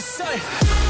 the sun.